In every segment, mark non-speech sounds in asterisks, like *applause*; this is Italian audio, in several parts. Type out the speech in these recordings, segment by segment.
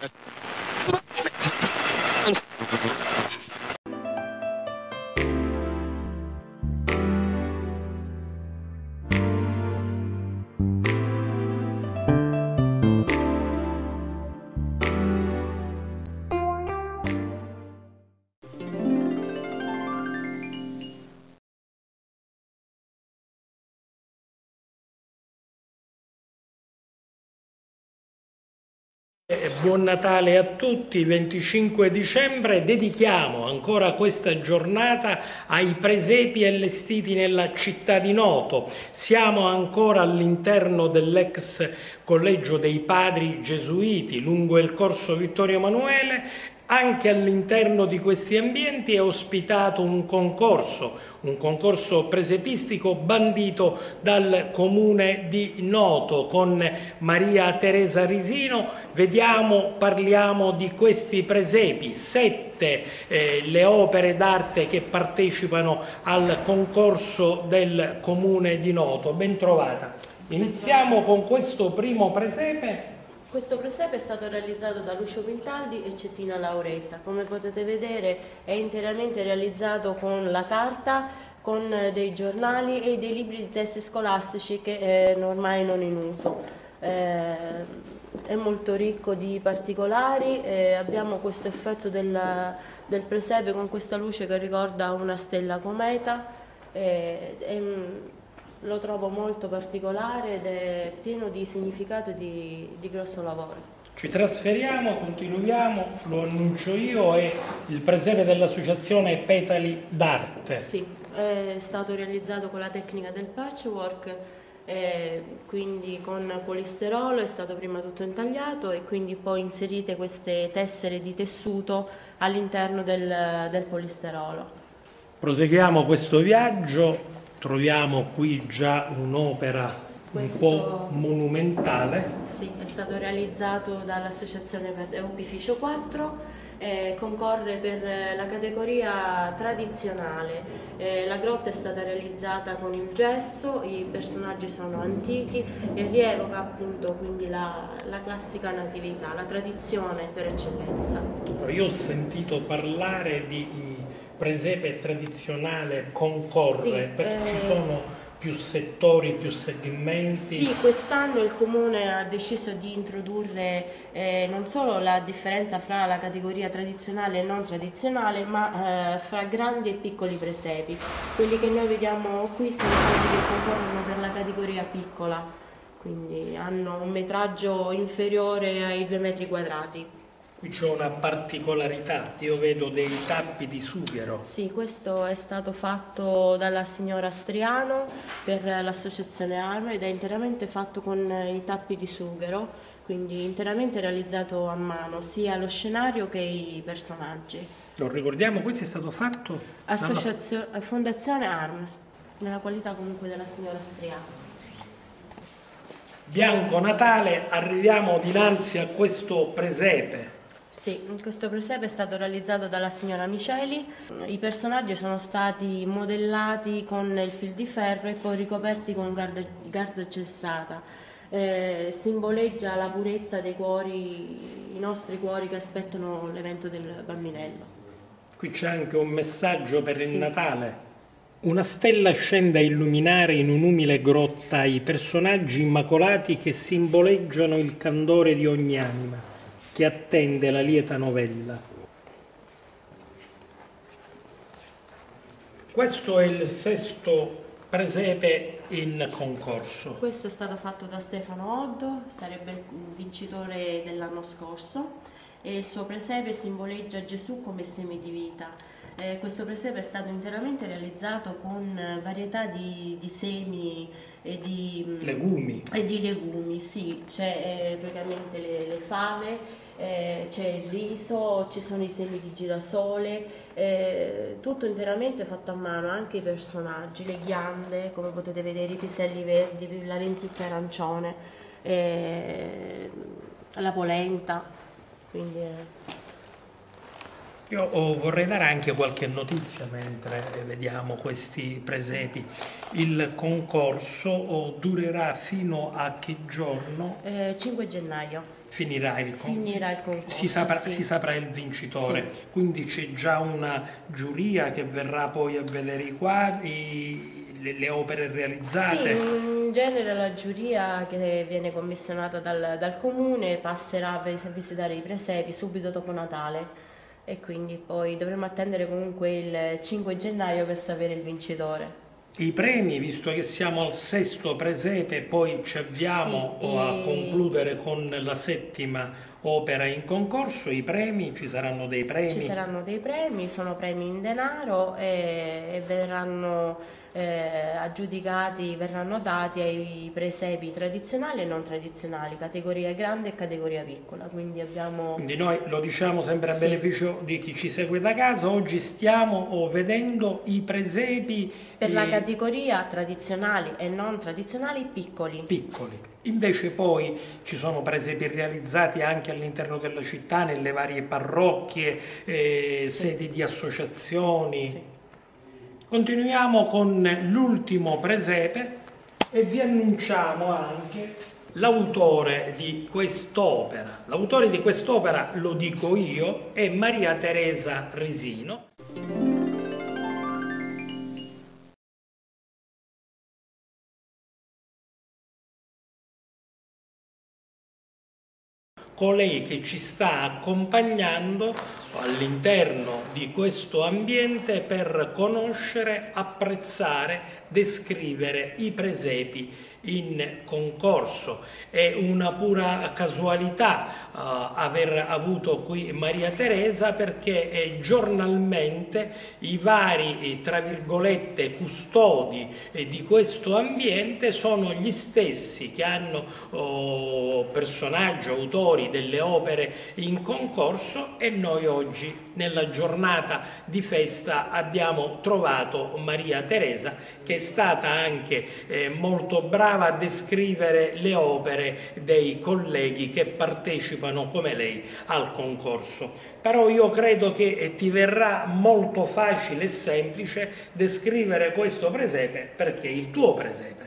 That's *laughs* Buon Natale a tutti, 25 dicembre dedichiamo ancora questa giornata ai presepi allestiti nella città di Noto. Siamo ancora all'interno dell'ex collegio dei padri gesuiti lungo il corso Vittorio Emanuele. Anche all'interno di questi ambienti è ospitato un concorso un concorso presepistico bandito dal comune di Noto con Maria Teresa Risino. Vediamo, parliamo di questi presepi, sette eh, le opere d'arte che partecipano al concorso del comune di Noto. Ben trovata. Iniziamo con questo primo presepe questo presepe è stato realizzato da Lucio Pintaldi e Cettina Lauretta. Come potete vedere è interamente realizzato con la carta, con dei giornali e dei libri di testi scolastici che eh, ormai non in uso. Eh, è molto ricco di particolari, eh, abbiamo questo effetto del, del, presepe con questa luce che ricorda una stella cometa. Eh, lo trovo molto particolare ed è pieno di significato e di, di grosso lavoro. Ci trasferiamo, continuiamo, lo annuncio io, è il presepe dell'associazione Petali d'Arte. Sì, è stato realizzato con la tecnica del patchwork, eh, quindi con polisterolo, è stato prima tutto intagliato e quindi poi inserite queste tessere di tessuto all'interno del, del polisterolo. Proseguiamo questo viaggio troviamo qui già un'opera un po' monumentale. Sì, è stato realizzato dall'associazione Opificio 4 eh, concorre per la categoria tradizionale. Eh, la grotta è stata realizzata con il gesso, i personaggi sono antichi e rievoca appunto quindi la, la classica natività, la tradizione per eccellenza. Io ho sentito parlare di presepe tradizionale concorre sì, perché eh... ci sono più settori, più segmenti? Sì, quest'anno il Comune ha deciso di introdurre eh, non solo la differenza fra la categoria tradizionale e non tradizionale, ma eh, fra grandi e piccoli presepi. Quelli che noi vediamo qui sono quelli che concorrono per la categoria piccola, quindi hanno un metraggio inferiore ai due metri quadrati. Qui c'è una particolarità, io vedo dei tappi di sughero. Sì, questo è stato fatto dalla signora Striano per l'associazione Arma ed è interamente fatto con i tappi di sughero, quindi interamente realizzato a mano, sia lo scenario che i personaggi. Lo ricordiamo, questo è stato fatto? No, no. Fondazione Arms, nella qualità comunque della signora Striano. Bianco Natale, arriviamo dinanzi a questo presepe sì, questo presepe è stato realizzato dalla signora Miceli, i personaggi sono stati modellati con il fil di ferro e poi ricoperti con garza cessata. Eh, simboleggia la purezza dei cuori, i nostri cuori che aspettano l'evento del bambinello. Qui c'è anche un messaggio per il sì. Natale. Una stella scende a illuminare in un'umile grotta i personaggi immacolati che simboleggiano il candore di ogni anima che attende la lieta novella. Questo è il sesto presepe in concorso. Questo è stato fatto da Stefano Oddo, sarebbe il vincitore dell'anno scorso e il suo presepe simboleggia Gesù come seme di vita. Eh, questo presepe è stato interamente realizzato con varietà di, di semi e di legumi. E di legumi, sì, c'è eh, praticamente le, le fave eh, c'è il riso, ci sono i semi di girasole, eh, tutto interamente fatto a mano, anche i personaggi, le ghiande, come potete vedere, i piselli verdi, la lenticchia arancione, eh, la polenta. Quindi, eh. io oh, vorrei dare anche qualche notizia mentre vediamo questi presepi. Il concorso oh, durerà fino a che giorno? Eh, 5 gennaio. Finirà il, con- finirà il concorso. Si saprà, sì. si saprà il vincitore, Sì. quindi c'è già una giuria che verrà poi a vedere i quadri, le, le opere Sì, realizzate. in genere la giuria che viene commissionata dal, dal comune passerà a visitare i presepi subito dopo Natale e quindi poi dovremo attendere comunque il 5 gennaio per sapere il vincitore. I premi, visto che siamo al sesto presepe, poi ci avviamo Sì, a e- concludere con la settima opera in concorso, i premi, ci saranno dei premi. Ci saranno dei premi, sono premi in denaro e, e verranno eh, aggiudicati, verranno dati ai presepi tradizionali e non tradizionali, categoria grande e categoria piccola. Quindi abbiamo Quindi noi lo diciamo sempre a Sì. beneficio di chi ci segue da casa, oggi stiamo vedendo i presepi per la eh, categoria tradizionali e non tradizionali piccoli. piccoli. Invece poi ci sono presepi realizzati anche all'interno della città, nelle varie parrocchie, eh, sedi di associazioni. Sì. Continuiamo con l'ultimo presepe e vi annunciamo anche l'autore di quest'opera. L'autore di quest'opera, lo dico io, è Maria Teresa Risino. Colei che ci sta accompagnando all'interno di questo ambiente per conoscere, apprezzare, descrivere i presepi in concorso. È una pura casualità eh, aver avuto qui Maria Teresa perché eh, giornalmente i vari, eh, tra virgolette, custodi eh, di questo ambiente sono gli stessi che hanno oh, personaggi, autori delle opere in concorso e noi oggi nella giornata di festa abbiamo trovato Maria Teresa che è stata anche eh, molto brava a descrivere le opere dei colleghi che partecipano come lei al concorso. Però io credo che eh, ti verrà molto facile e semplice descrivere questo presepe perché è il tuo presepe.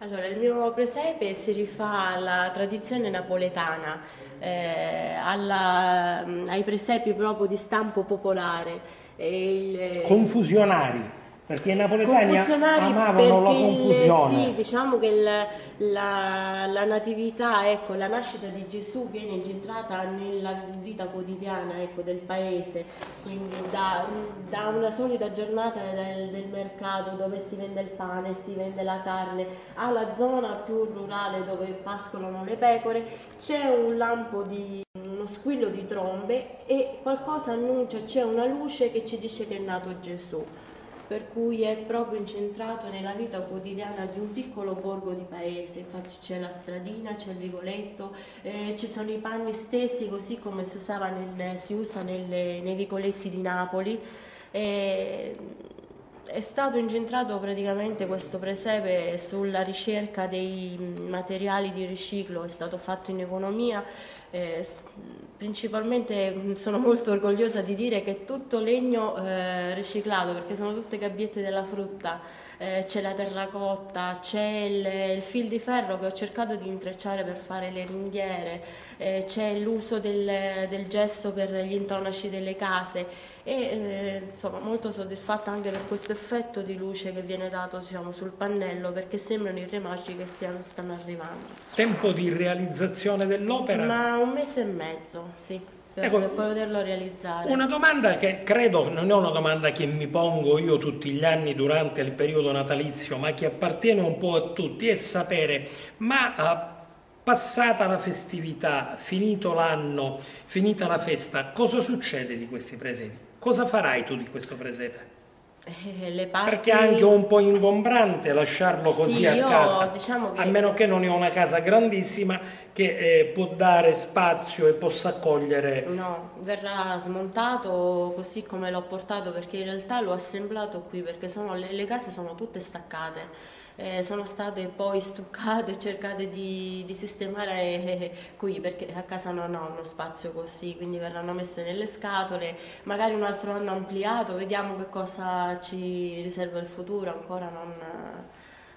Allora, il mio presepe si rifà alla tradizione napoletana, eh, alla- ai presepi proprio di stampo popolare. Il- Confusionari, perché i napoletani amavano la confusione. sì, diciamo che il- la, la natività, ecco, la nascita di Gesù viene incentrata nella vita quotidiana ecco, del paese, quindi da, da una solita giornata del, del mercato dove si vende il pane, si vende la carne, alla zona più rurale dove pascolano le pecore, c'è un lampo di uno squillo di trombe e qualcosa annuncia, c'è una luce che ci dice che è nato Gesù per cui è proprio incentrato nella vita quotidiana di un piccolo borgo di paese, infatti c'è la stradina, c'è il vicoletto, eh, ci sono i panni stesi così come si, usava nel- si usa nelle- nei vicoletti di Napoli. E, è stato incentrato praticamente questo presepe sulla ricerca dei materiali di riciclo, è stato fatto in economia. Eh, principalmente mh, sono molto orgogliosa di dire che è tutto legno eh, riciclato perché sono tutte gabbiette della frutta, eh, c'è la terracotta, c'è il, il fil di ferro che ho cercato di intrecciare per fare le ringhiere, eh, c'è l'uso del, del gesso per gli intonaci delle case e eh, insomma molto soddisfatta anche per questo effetto di luce che viene dato diciamo, sul pannello perché sembrano i remagi che stiano, stanno arrivando. Tempo di realizzazione dell'opera? Un mese e mezzo, sì, per Ecco, poterlo realizzare. Una domanda che credo non è una domanda che mi pongo io tutti gli anni durante il periodo natalizio, ma che appartiene un po' a tutti, è sapere, ma eh, passata la festività, finito l'anno, finita la festa, cosa succede di questi presepi? Cosa farai tu di questo presepe? Eh, le parti... Perché è anche un po' ingombrante lasciarlo così Sì, a io casa, diciamo che- a meno che non è una casa grandissima che eh, può dare spazio e possa accogliere No, verrà smontato così come l'ho portato perché in realtà l'ho assemblato qui perché sono- le, le case sono tutte staccate. Eh, sono state poi stuccate, *laughs* cercate di, di sistemare eh, qui perché a casa non ho uno spazio così, quindi verranno messe nelle scatole, magari un altro anno ampliato, vediamo che cosa ci riserva il futuro, ancora non,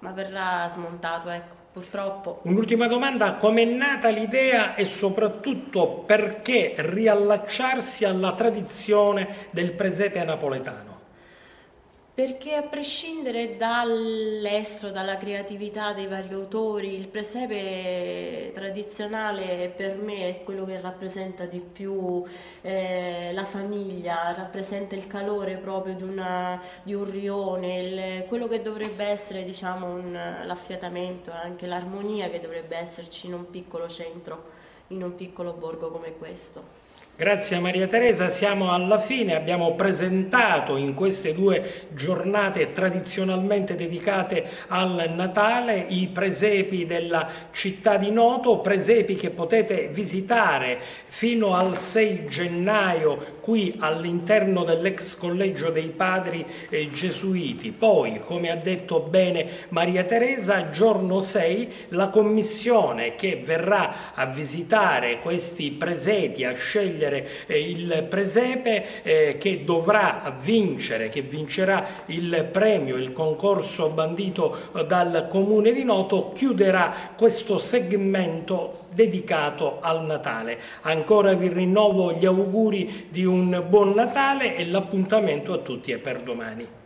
ma verrà smontato, ecco. purtroppo. Un'ultima domanda, com'è nata l'idea e soprattutto perché riallacciarsi alla tradizione del presepe napoletano? Perché a prescindere dall'estro, dalla creatività dei vari autori, il presepe tradizionale per me è quello che rappresenta di più eh, la famiglia, rappresenta il calore proprio di, una, di un rione, il, quello che dovrebbe essere diciamo, un, l'affiatamento, anche l'armonia che dovrebbe esserci in un piccolo centro, in un piccolo borgo come questo. Grazie Maria Teresa, siamo alla fine, abbiamo presentato in queste due giornate tradizionalmente dedicate al Natale i presepi della città di Noto, presepi che potete visitare fino al 6 gennaio qui all'interno dell'ex collegio dei padri eh, gesuiti. Poi, come ha detto bene Maria Teresa, giorno 6 la commissione che verrà a visitare questi presepi, a scegliere eh, il presepe eh, che dovrà vincere, che vincerà il premio, il concorso bandito dal comune di Noto, chiuderà questo segmento dedicato al Natale. Ancora vi rinnovo gli auguri di un buon Natale e l'appuntamento a tutti è per domani.